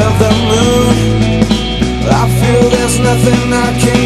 of the moon. I feel there's nothing I can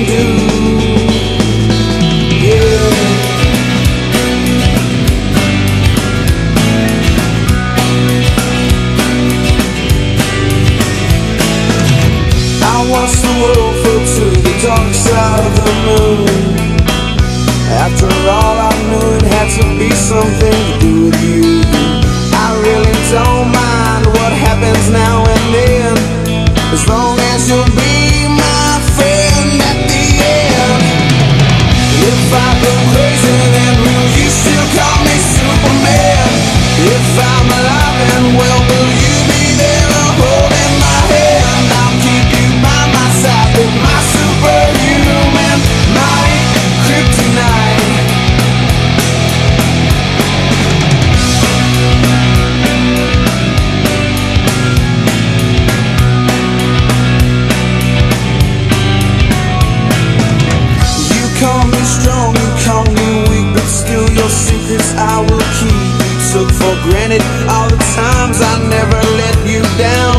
for granted all the times I never let you down.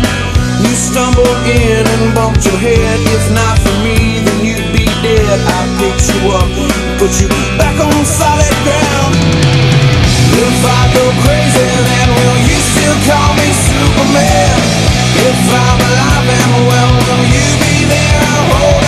You stumble in and bumped your head. If not for me, then you'd be dead. I picked you up, put you back on solid ground. If I go crazy, then will you still call me Superman? If I'm alive and well, will you be there? I hold?